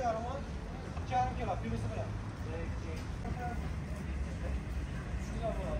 Yarım kilo, bir mısır yap. Ee, şey- Şunu yapalım.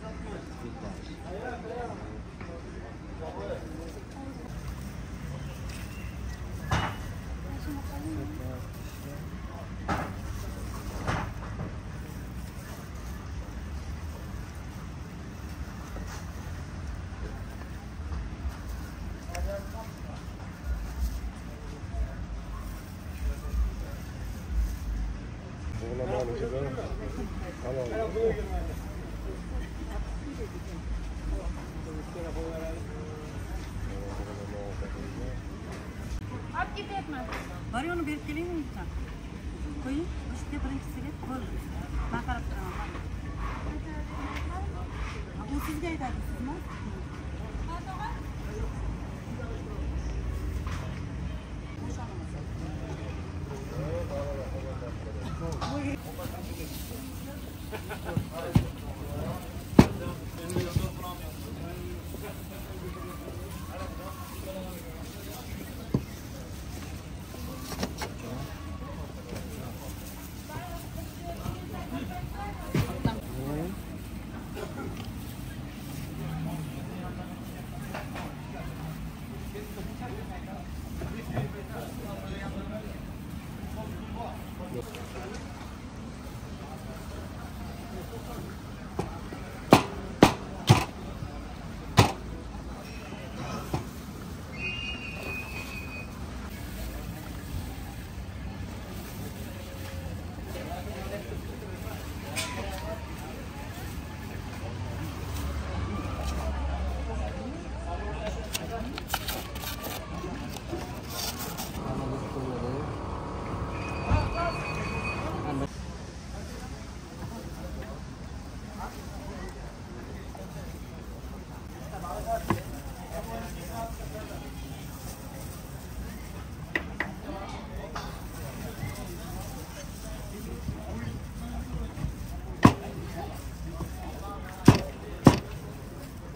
Thank you. Lütfen. Qo'ying, o'sha birinchisiga bo'ldi. Men qarab turaman. U sizga aytadi, sizmi? Kerak yo'q,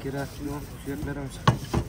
Kira, no,